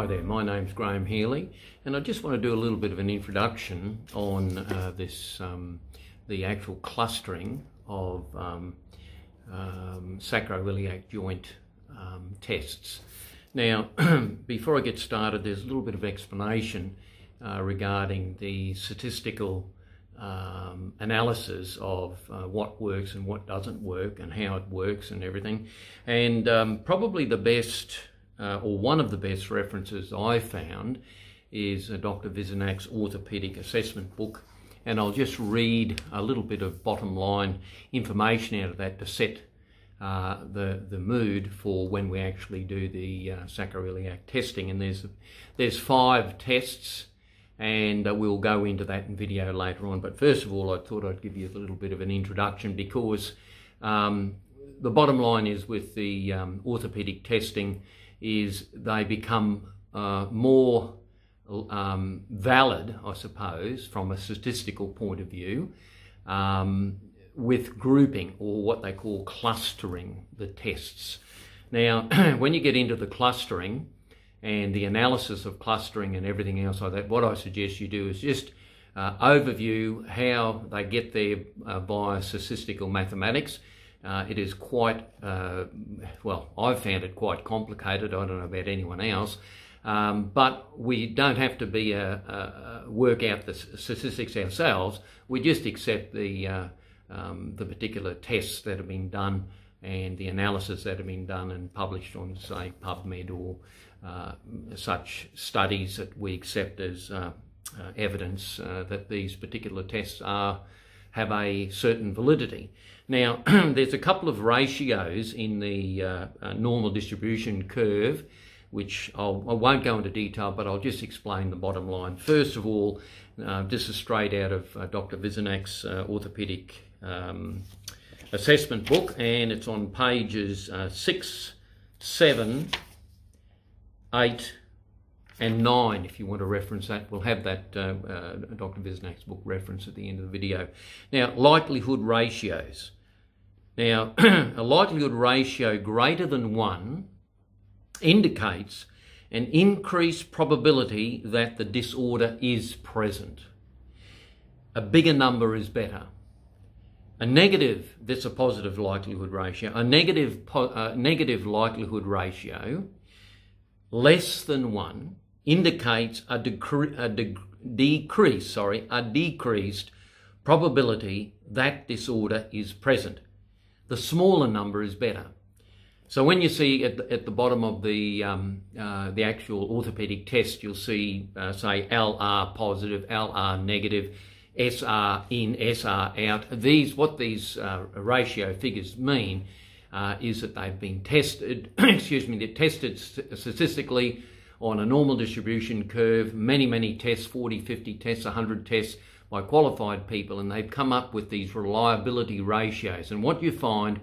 Hi there, my name's Graham Healy, and I just want to do a little bit of an introduction on uh, this, um, the actual clustering of um, um, sacroiliac joint um, tests. Now, before I get started, there's a little bit of explanation uh, regarding the statistical um, analysis of uh, what works and what doesn't work and how it works and everything. And um, probably the best uh, or one of the best references I found is Dr. Vizniak's orthopedic assessment book. And I'll just read a little bit of bottom line information out of that to set uh, the the mood for when we actually do the uh, sacroiliac testing. And there's there's five tests, and uh, we'll go into that in video later on. But first of all, I thought I'd give you a little bit of an introduction because um, the bottom line is with the um, orthopedic testing is they become uh, more um, valid, I suppose, from a statistical point of view, um, with grouping or what they call clustering the tests. Now, when you get into the clustering and the analysis of clustering and everything else like that, what I suggest you do is just uh, overview how they get there uh, via statistical mathematics uh, it is quite, uh, well, I've found it quite complicated. I don't know about anyone else. Um, but we don't have to be a, a, a work out the statistics ourselves. We just accept the uh, um, the particular tests that have been done and the analysis that have been done and published on, say, PubMed or uh, such studies that we accept as uh, uh, evidence that these particular tests are have a certain validity. Now, there's a couple of ratios in the uh, uh, normal distribution curve, which I'll, I will not go into detail, but I'll just explain the bottom line. First of all, uh, this is straight out of uh, Dr. Vizniak's uh, orthopedic um, assessment book, and it's on pages uh, 6, 7, 8, and 9 if you want to reference that. We'll have that uh, uh, Dr. Vizniak's book reference at the end of the video. Now, likelihood ratios. Now, a likelihood ratio greater than 1 indicates an increased probability that the disorder is present. A bigger number is better. A negative, that's a positive likelihood ratio, a negative, uh, negative likelihood ratio less than 1 indicates a, decre- a de- decrease, sorry, a decreased probability that disorder is present. The smaller number is better. So when you see at the, at the bottom of the um, uh, the actual orthopedic test, you'll see uh, say LR positive, LR negative, SR in, SR out. These what these uh, ratio figures mean uh, is that they've been tested. excuse me, they're tested statistically on a normal distribution curve, many, many tests, 40, 50 tests, 100 tests by qualified people, and they've come up with these reliability ratios. And what you find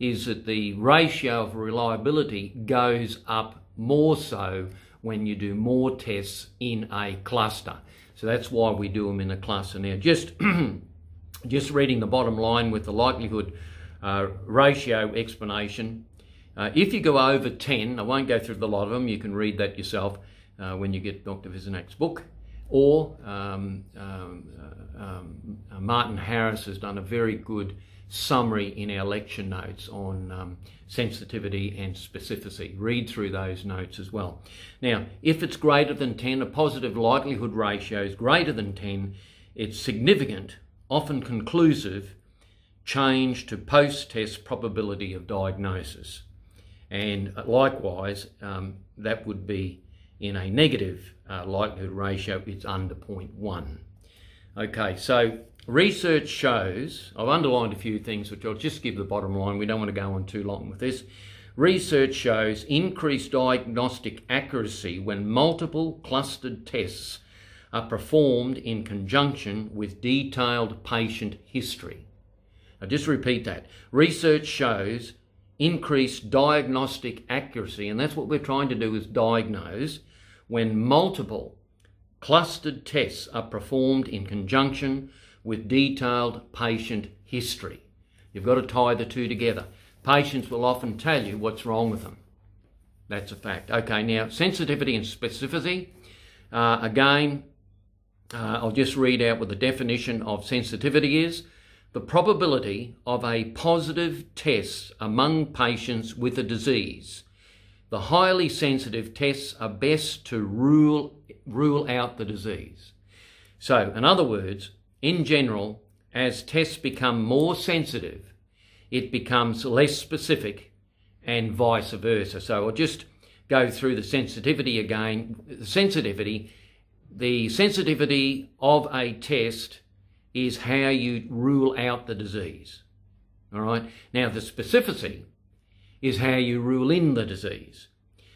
is that the ratio of reliability goes up more so when you do more tests in a cluster. So that's why we do them in a cluster. Now, just, just reading the bottom line with the likelihood uh, ratio explanation, uh, if you go over 10, I won't go through the lot of them, you can read that yourself uh, when you get Dr. Vizniak's book. Or um, um, uh, um, uh, Martin Harris has done a very good summary in our lecture notes on um, sensitivity and specificity. Read through those notes as well. Now, if it's greater than 10, a positive likelihood ratio is greater than 10, it's significant, often conclusive, change to post-test probability of diagnosis. And likewise, um, that would be in a negative uh, likelihood ratio, it's under 0.1. Okay, so research shows, I've underlined a few things which I'll just give the bottom line, we don't want to go on too long with this. Research shows increased diagnostic accuracy when multiple clustered tests are performed in conjunction with detailed patient history. I'll just repeat that. Research shows increased diagnostic accuracy, and that's what we're trying to do is diagnose when multiple clustered tests are performed in conjunction with detailed patient history. You've got to tie the two together. Patients will often tell you what's wrong with them. That's a fact. Okay, now sensitivity and specificity. Uh, again, uh, I'll just read out what the definition of sensitivity is. The probability of a positive test among patients with a disease. The highly sensitive tests are best to rule, rule out the disease. So, in other words, in general, as tests become more sensitive, it becomes less specific and vice versa. So I'll just go through the sensitivity again. The sensitivity, the sensitivity of a test is how you rule out the disease. All right. Now the specificity is how you rule in the disease.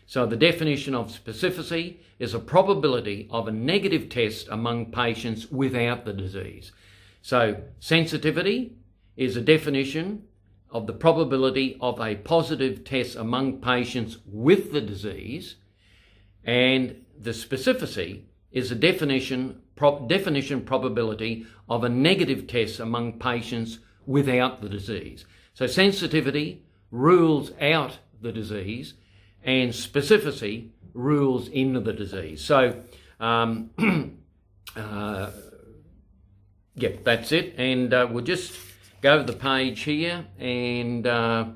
So the definition of specificity is a probability of a negative test among patients without the disease. So sensitivity is a definition of the probability of a positive test among patients with the disease, and the specificity is a definition, pro- definition probability of a negative test among patients without the disease. So sensitivity rules out the disease, and specificity rules in the disease. So, um, uh, yeah, that's it. And uh, we'll just go to the page here and uh,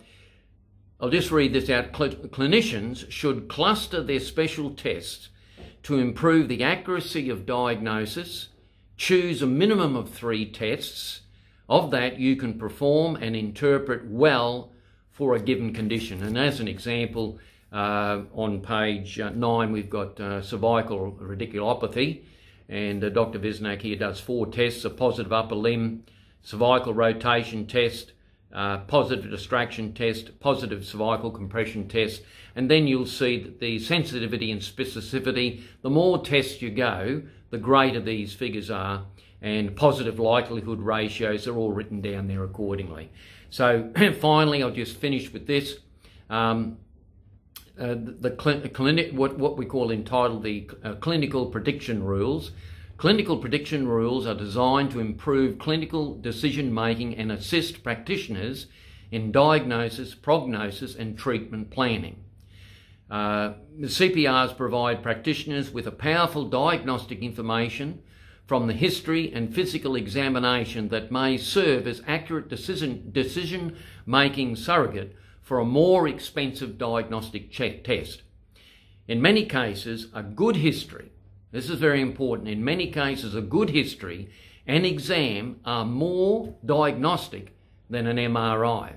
I'll just read this out. Cl- clinicians should cluster their special tests to improve the accuracy of diagnosis, choose a minimum of three tests. Of that, you can perform and interpret well for a given condition. And as an example, uh, on page uh, nine, we've got uh, cervical radiculopathy, and uh, Dr. Vizniak here does four tests a positive upper limb, cervical rotation test, uh, positive distraction test, positive cervical compression test, and then you'll see that the sensitivity and specificity, the more tests you go, the greater these figures are, and positive likelihood ratios are all written down there accordingly. So finally, I'll just finish with this. Um, uh, the, clinic, what, what we call entitled the uh, clinical prediction rules, Clinical prediction rules are designed to improve clinical decision making and assist practitioners in diagnosis, prognosis, and treatment planning. Uh, CPRs provide practitioners with a powerful diagnostic information from the history and physical examination that may serve as accurate decision, decision making surrogate for a more expensive diagnostic test. In many cases, a good history this is very important. In many cases, a good history and exam are more diagnostic than an MRI.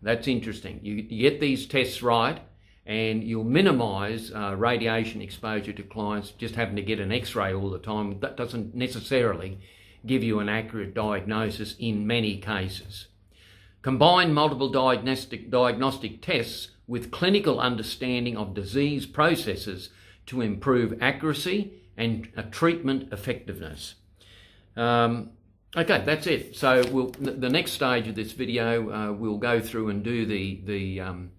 That's interesting. You, get these tests right, and you'll minimise uh, radiation exposure to clients just having to get an x ray all the time. That doesn't necessarily give you an accurate diagnosis in many cases. Combine multiple diagnostic, diagnostic tests with clinical understanding of disease processes to improve accuracy and uh, treatment effectiveness. Um, okay, that's it. So we'll, the next stage of this video, uh, we'll go through and do the, the um,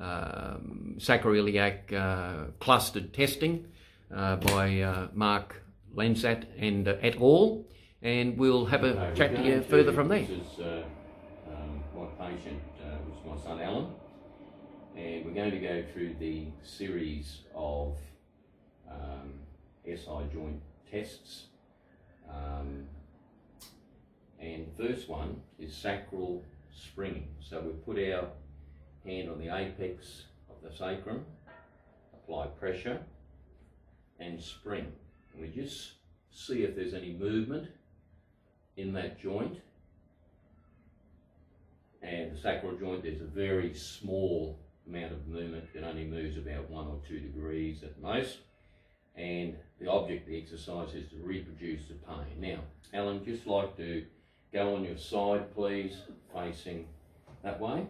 uh, sacroiliac uh, clustered testing uh, by uh, Mark Laslett and et al. And we'll have a okay, chat to you further from there. This is um, my patient, was my son Alan, and we're going to go through the series of um, SI joint tests. Um, and first one is sacral springing. So we put our hand on the apex of the sacrum, apply pressure and spring. And we just see if there's any movement in that joint. And the sacral joint, there's a very small amount of movement. It only moves about one or two degrees at most and the object of the exercise is to reproduce the pain. Now, Alan, just like to go on your side, please, facing that way.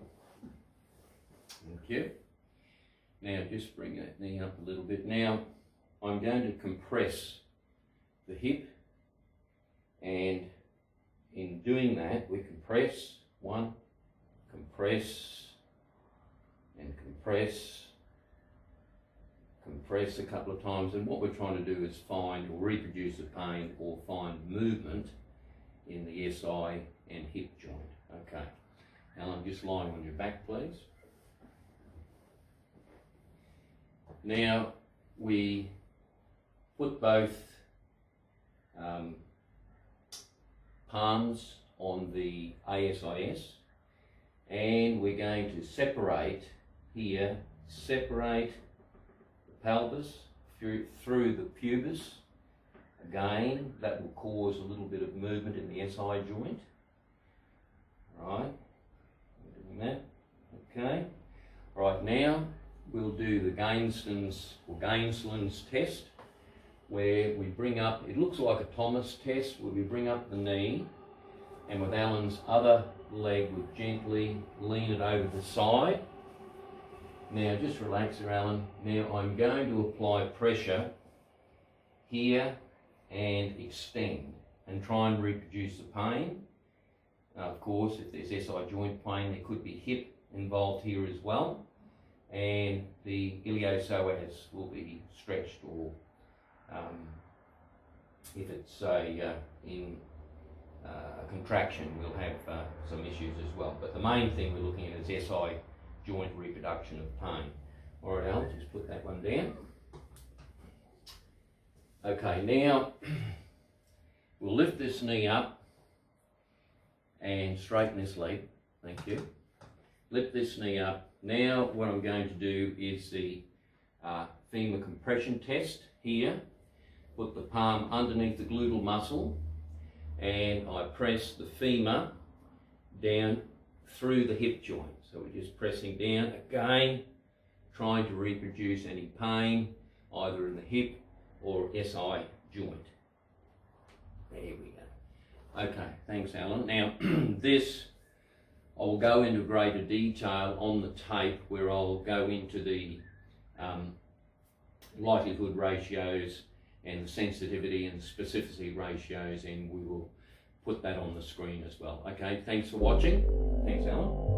Thank you. Now, just bring that knee up a little bit. Now, I'm going to compress the hip, and in doing that, we compress, one, compress, and compress, compress a couple of times and what we're trying to do is find or reproduce the pain or find movement in the SI and hip joint. Okay. I'm just lying on your back please. now we put both um, palms on the ASIS and we're going to separate here, separate pelvis through, through the pubis. Again, that will cause a little bit of movement in the SI joint. Right, doing that. Okay. Right now, we'll do the Gainston's or Gaenslen's test where we bring up, it looks like a Thomas test, where we bring up the knee and with Alan's other leg we gently lean it over the side. Now just relax Alan. Now I'm going to apply pressure here and extend and try and reproduce the pain. Uh, of course if there's SI joint pain there could be hip involved here as well and the iliopsoas will be stretched or um, if it's a uh, in uh, contraction we'll have uh, some issues as well but the main thing we're looking at is SI joint reproduction of pain. Alright Al just put that one down. Okay now we'll lift this knee up and straighten this leg. Thank you. Lift this knee up. Now what I'm going to do is the uh, femur compression test here. Put the palm underneath the gluteal muscle and I press the femur down through the hip joint. So we're just pressing down again, trying to reproduce any pain either in the hip or SI joint. There we go. Okay, thanks Alan. Now this I will go into greater detail on the tape where I'll go into the um, likelihood ratios and the sensitivity and specificity ratios and we will put that on the screen as well. Okay, thanks for watching. Thanks Alan.